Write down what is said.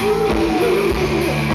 Música